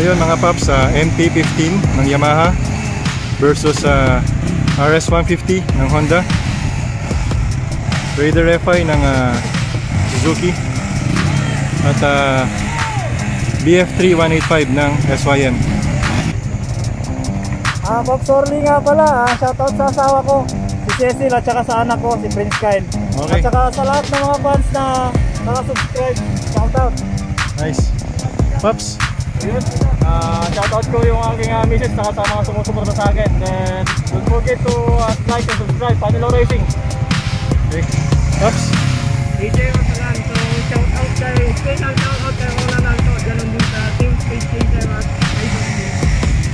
yun mga paps, sa MT-15 ng Yamaha versus sa RS-150 ng Honda. Raider FI ng ah, Suzuki. At ah, BF3 185 ng SYM. Ah, Bob Sorley nga pala. Ah. Shoutout sa asawa ko. Si Cecil at saka sa anak ko, si Prince Kyle. Okay. At saka sa lahat ng mga fans na nakasubscribe. Shoutout. Nice. Paps, Yun. Ah, shoutout ko yung aking uh, misis saka sa mga sumusuporta sa akin. And don't forget to uh, like and subscribe. Panilo Racing. okay. Paps, DJ Masalan. So, shout out kay, special shout out kay Roland Alto. Ganun din sa Team Space Facebook din.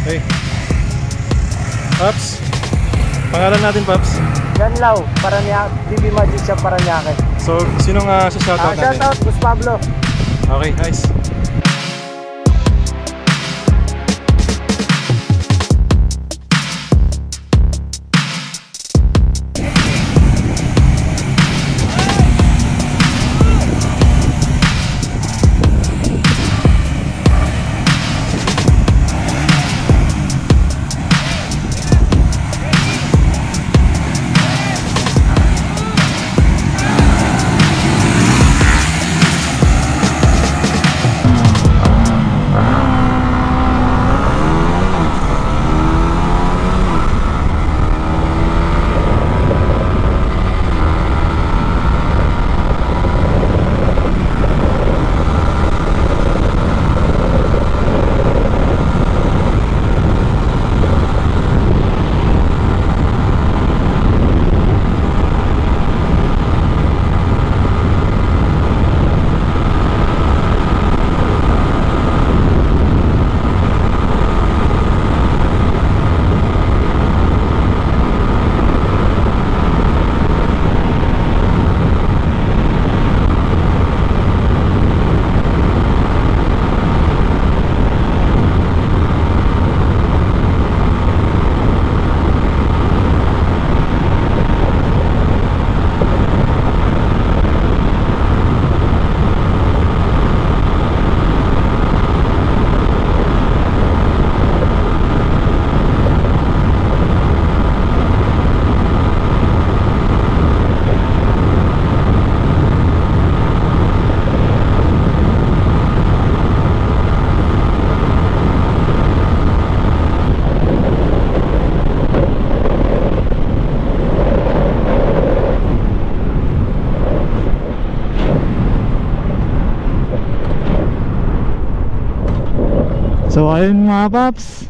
okay. Paps, pangalan natin Paps. Yan Lau, Paranaque, DB Magic siya Paranaque. So, sinong uh, sa Ah, shoutout natin? shoutout, Gus Pablo. Okay, nice. So ayun mga paps.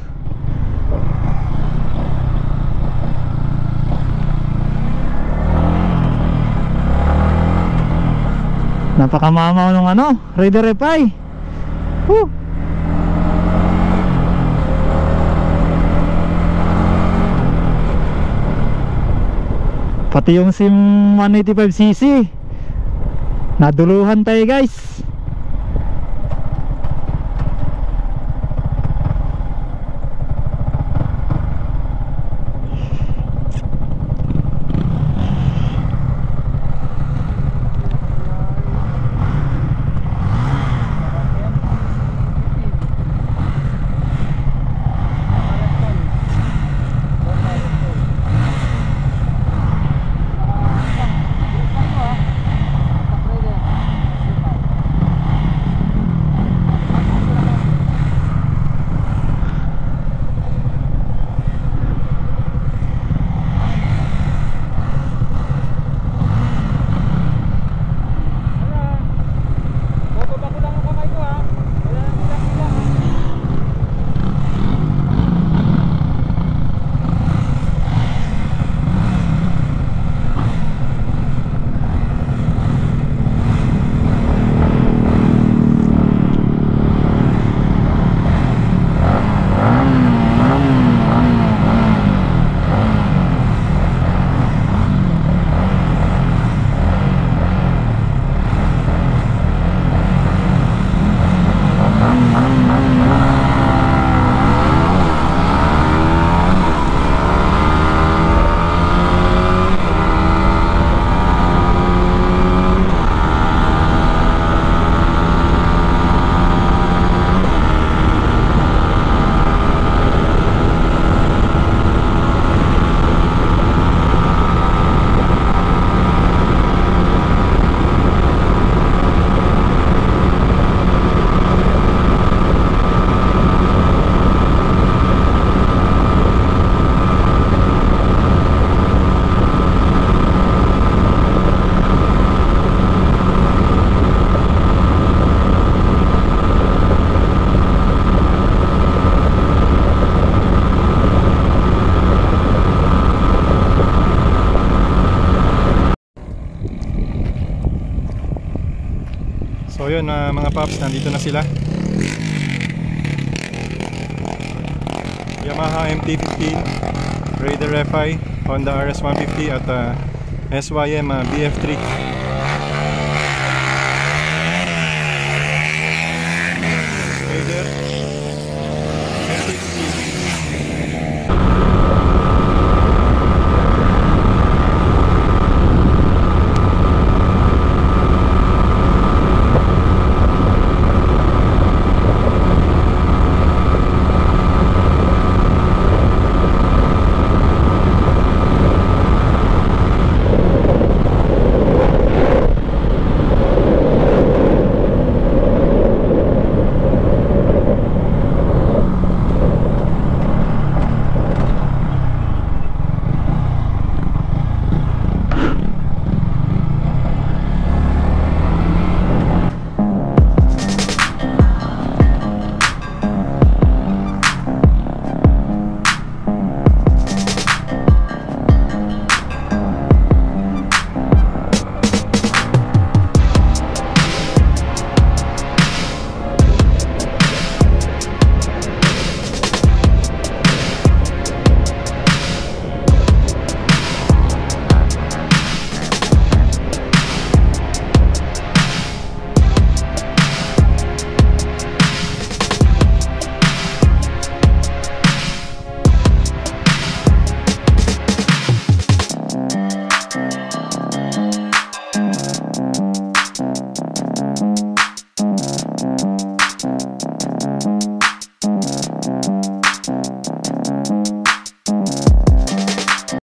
Napakamamaw nung ano Raider FI Woo! Pati yung sim 185cc Naduluhan tayo guys yun ah, mga paps, nandito na sila. Yamaha MT-15, Raider FI, Honda RS-150 at ah, SYM ah, BF3. Raider